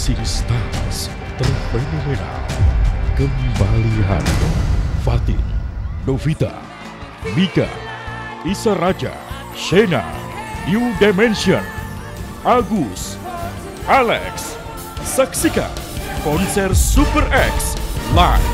Rising Stars terfenomenal kembali hadir. Fatin, Novita, Mika, Isa Raja, Shena, New Dimension, Agus, Alex. Saksikan konser Super X live